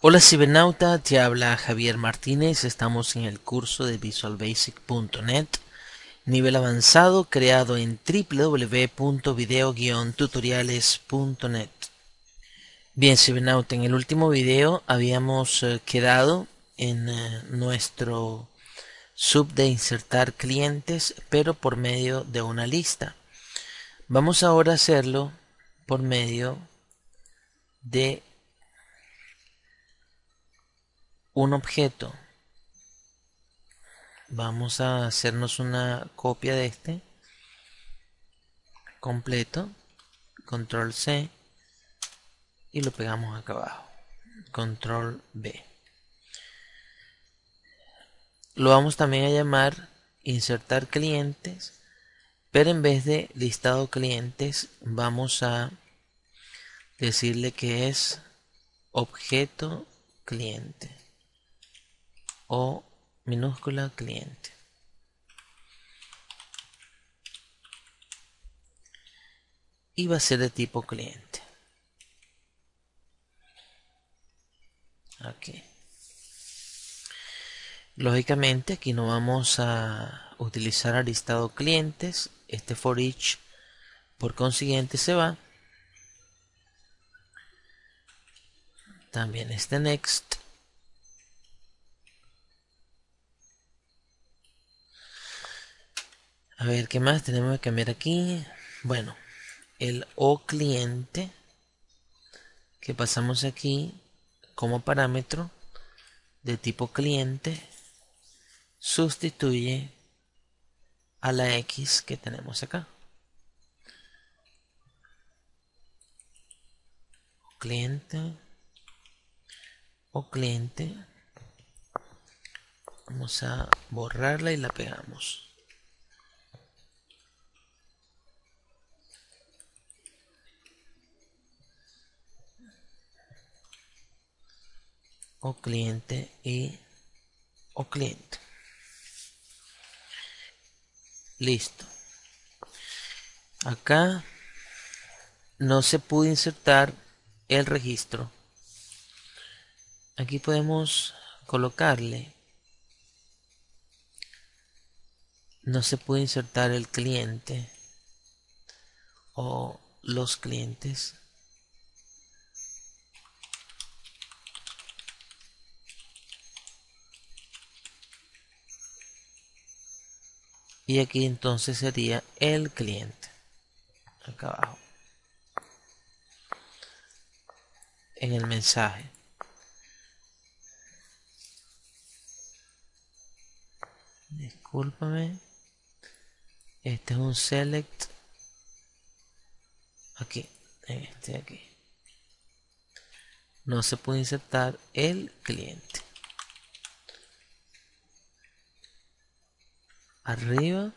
Hola cibernauta, te habla Javier Martínez, estamos en el curso de visualbasic.net, nivel avanzado creado en www.video-tutoriales.net. Bien cibernauta, en el último video habíamos eh, quedado en eh, nuestro sub de insertar clientes, pero por medio de una lista. Vamos ahora a hacerlo por medio de un objeto. Vamos a hacernos una copia de este completo control C y lo pegamos acá abajo control B. Lo vamos también a llamar insertar clientes pero en vez de listado clientes vamos a decirle que es objeto cliente o minúscula cliente. Y va a ser de tipo cliente. Aquí. Lógicamente aquí no vamos a utilizar al listado clientes. Este for each por consiguiente se va. También este next A ver, ¿qué más tenemos que cambiar aquí? Bueno, el O cliente que pasamos aquí como parámetro de tipo cliente sustituye a la X que tenemos acá. cliente o cliente vamos a borrarla y la pegamos o cliente y o cliente. Listo. Acá no se pudo insertar el registro. Aquí podemos colocarle. No se puede insertar el cliente o los clientes y aquí entonces sería el cliente. Acá abajo. En el mensaje. Discúlpame. Este es un select. Aquí este aquí. No se puede insertar el cliente arriba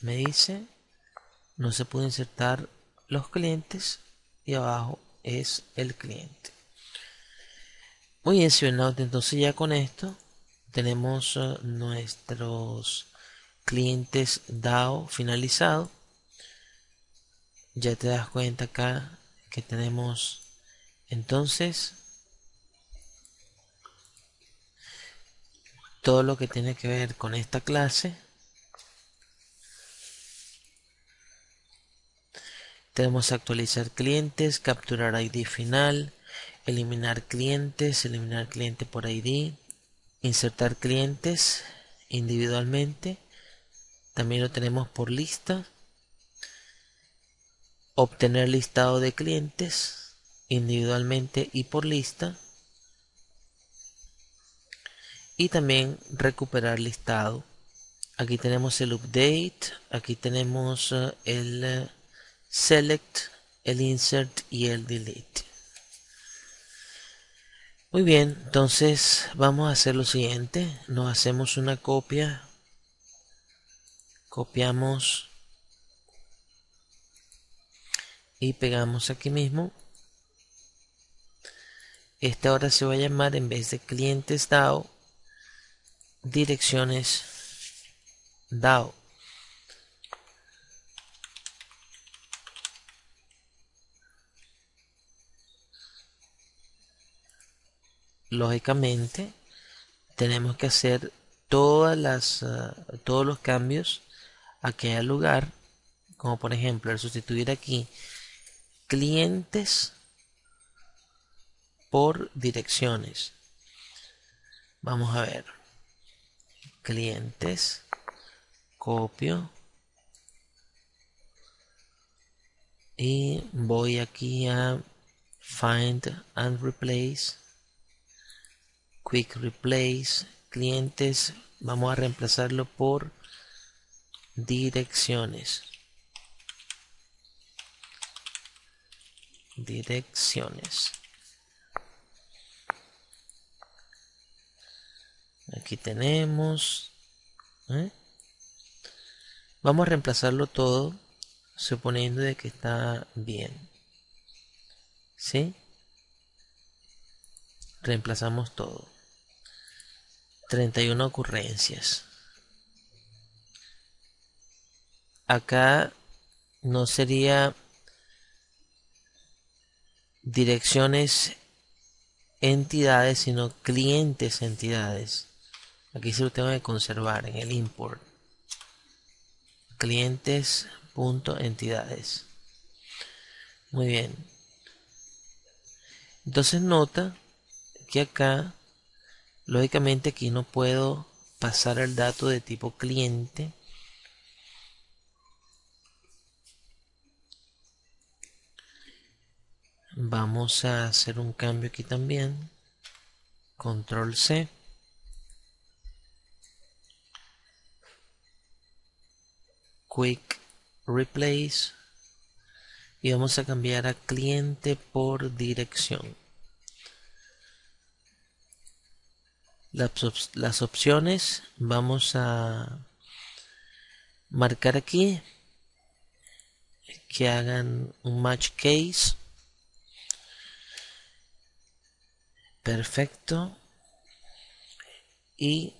me dice no se puede insertar los clientes y abajo es el cliente. Muy bien entonces ya con esto tenemos eh, nuestros clientes DAO finalizado. Ya te das cuenta acá que tenemos entonces todo lo que tiene que ver con esta clase tenemos actualizar clientes capturar id final eliminar clientes eliminar cliente por id insertar clientes individualmente. También lo tenemos por lista. Obtener listado de clientes individualmente y por lista y también recuperar listado. Aquí tenemos el update aquí tenemos eh, el eh, select el insert y el delete. Muy bien entonces vamos a hacer lo siguiente. Nos hacemos una copia. Copiamos y pegamos aquí mismo. Este ahora se va a llamar en vez de clientes DAO direcciones DAO. lógicamente tenemos que hacer todas las ah, todos los cambios a haya lugar como por ejemplo al sustituir aquí clientes por direcciones vamos a ver clientes copio y voy aquí a find and replace quick replace clientes. Vamos a reemplazarlo por direcciones. Direcciones aquí tenemos ¿eh? vamos a reemplazarlo todo suponiendo de que está bien ¿sí? reemplazamos todo 31 ocurrencias acá no sería direcciones entidades sino clientes entidades aquí se lo tengo que conservar en el import clientes punto entidades. Muy bien. Entonces nota que acá lógicamente aquí no puedo pasar el dato de tipo cliente. Vamos a hacer un cambio aquí también. Control C quick replace. Y vamos a cambiar a cliente por dirección. Las, las opciones vamos a marcar aquí que hagan un match case. Perfecto. Y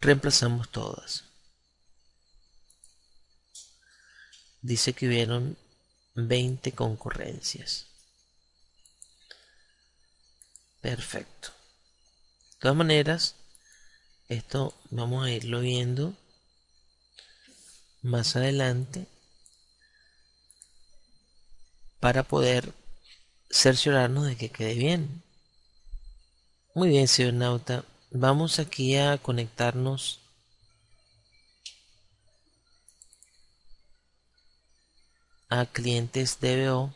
reemplazamos todas dice que hubieron 20 concurrencias. Perfecto. De todas maneras, esto vamos a irlo viendo más adelante para poder cerciorarnos de que quede bien. Muy bien, señor Nauta. Vamos aquí a conectarnos a clientes DBO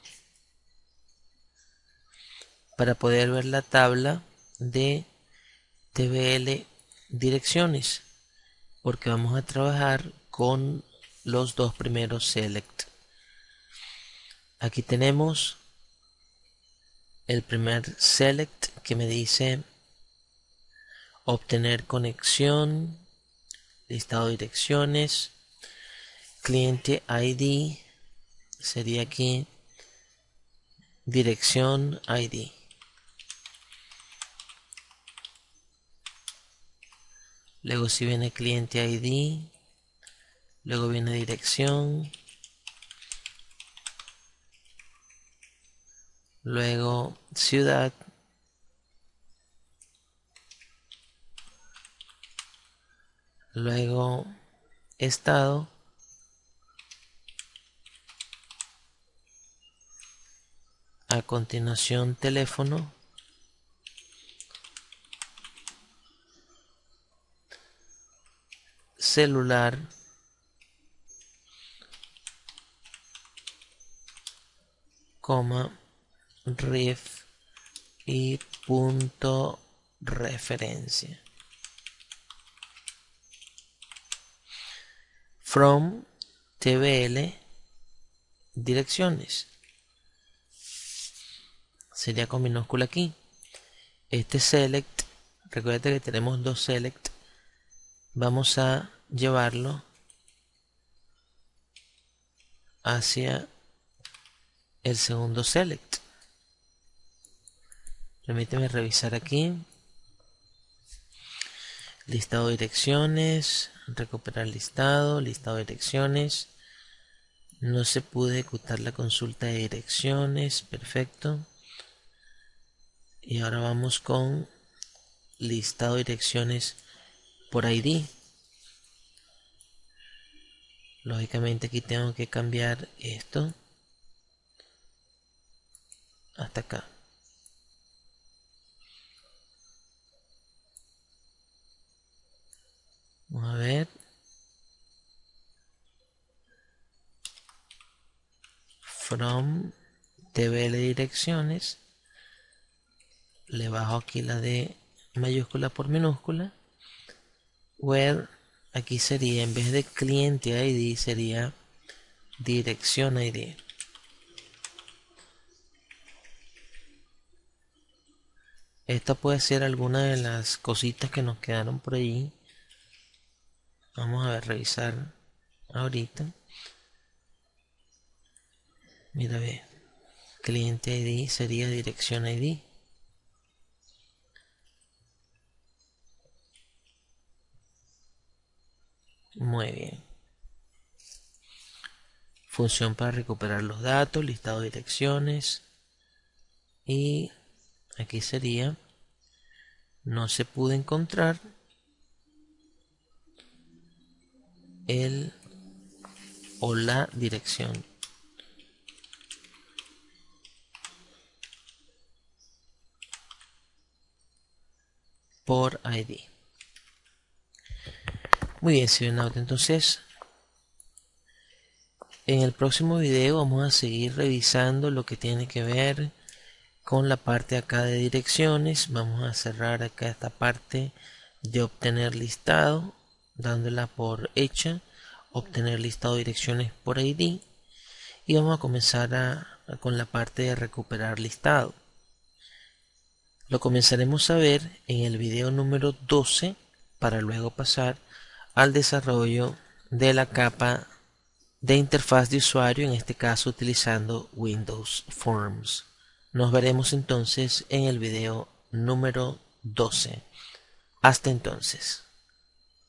para poder ver la tabla de TBL direcciones porque vamos a trabajar con los dos primeros select. Aquí tenemos el primer select que me dice obtener conexión listado de direcciones cliente ID sería aquí dirección ID. Luego si viene cliente ID, luego viene dirección, luego ciudad, luego estado A continuación teléfono. Celular. Coma. Ref y punto referencia. From TBL direcciones sería con minúscula aquí. Este select, recuerda que tenemos dos select, vamos a llevarlo hacia el segundo select. Permíteme revisar aquí. Listado de direcciones, recuperar listado, listado de direcciones. No se pudo ejecutar la consulta de direcciones, perfecto. Y ahora vamos con listado de direcciones por ID lógicamente aquí tengo que cambiar esto. Hasta acá. Vamos a ver. From tvl direcciones le bajo aquí la de mayúscula por minúscula. Where aquí sería en vez de cliente id sería dirección id esta puede ser alguna de las cositas que nos quedaron por ahí. Vamos a ver revisar ahorita. Mira ve. Cliente id sería dirección id Muy bien. Función para recuperar los datos, listado de direcciones. Y aquí sería, no se pudo encontrar el o la dirección. por ID. Muy bien, cibernauta. Entonces, en el próximo video vamos a seguir revisando lo que tiene que ver con la parte acá de direcciones. Vamos a cerrar acá esta parte de obtener listado, dándola por hecha, obtener listado de direcciones por ID. Y vamos a comenzar con la parte de recuperar listado. Lo comenzaremos a ver en el video número 12 para luego pasar al desarrollo de la capa de interfaz de usuario, en este caso utilizando Windows Forms. Nos veremos entonces en el video número 12. Hasta entonces.